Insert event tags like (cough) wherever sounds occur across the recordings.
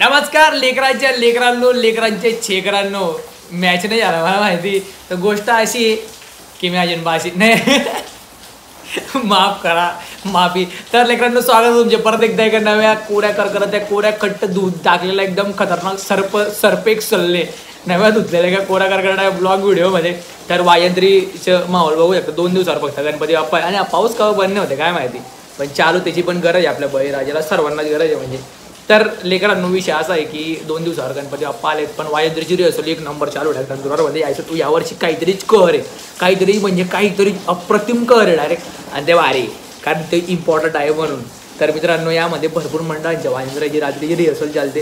नमस्कार लेकरांच्या लेकरांनो लेकरांचे छेकरांनो. मॅच नाही झाला मला माहिती. तर गोष्ट अशी आहे की मी अजून बाशी नाही. (laughs) माफ करा माफी. तर लेकरांनो स्वागत तुमचे. परत एकदा एका नव्या कोड्या करकरत त्या कोड्या कट्ट दूध टाकलेला एकदम खतरनाक सर्प सर्पेक सल्ले. नव्या धुतलेल्या एका कोड्या करकरणाऱ्या ब्लॉग व्हिडिओमध्ये. तर वायंत्रीचं माहोल बघू शकतो. दोन दिवसावर फक्त गणपती बाप्पा आणि पाऊस केव्हा बंद नाही होते काय माहिती. पण चालू त्याची पण गरज आहे आपल्या बळीराजाला. सर्वांनाच गरज आहे म्हणजे. तर लेकरांनो विषय असा आहे की दोन दिवसावर गणपती बाप्पा आलेत पण वायद्रीची रिहर्सल एक नंबर चालू आहे मध्ये यायचं तू यावर्षी काहीतरीच कर आहे काहीतरी म्हणजे काहीतरी अप्रतिम कर आहे डायरेक्ट आणि ते अरे कारण ते इम्पॉर्टंट आहे म्हणून. तर मित्रांनो यामध्ये भरपूर मंडळांच्या वायंद्राची रात्रीची रिहर्सल चालते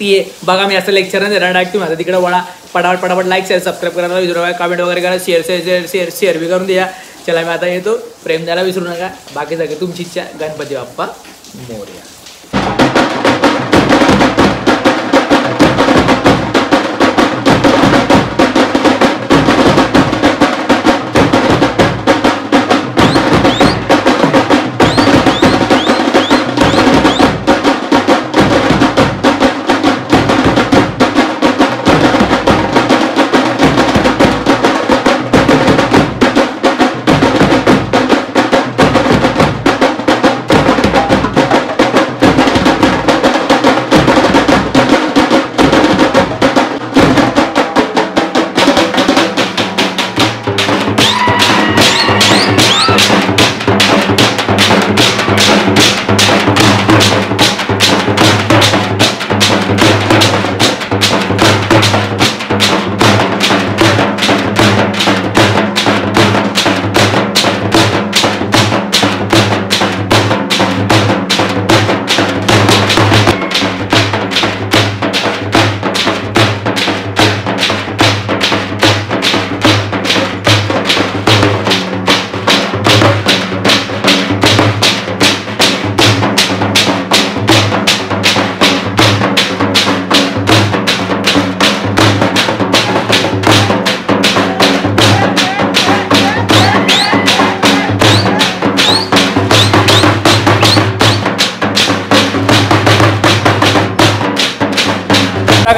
ती आहे. बघा मी असं लेक्चर नाही देणार डायरेक्ट तुम्ही आता तिकडे वळा. पटापट पटापट लाईक शेअर सबस्क्राईब करायला विसरू नका कमेंट वगैरे करा share share share share share बी करून द्या. चला मी आता येतो. प्रेम द्यायला विसरू नका. बाकी सगळे तुमची इच्छा गणपती बाप्पा मोर्या.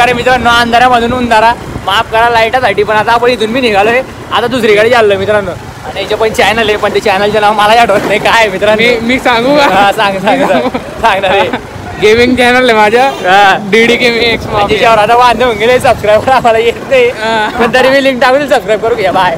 प्रकारे मित्रांनो अंधारामधून उंधारा. माफ करा लाईटासाठी पण आता आपण इथून मी निघालोय. आता दुसरीकडे चाललोय मित्रांनो. आणि याचे पण चॅनल आहे पण ते चॅनलचं नाव मला आठवत नाही. काय मित्रांनो? मी सांगू का? हा, सांग सांग सांग. सांग? ना रे. गेमिंग चॅनल आहे माझ्या. डीडी गेमिंग एक्स त्याच्यावर आता वांधे होऊन गेले सबस्क्राईब आम्हाला येत नाही. पण तरी मी लिंक टाकून सबस्क्राईब करू. घ्या बाय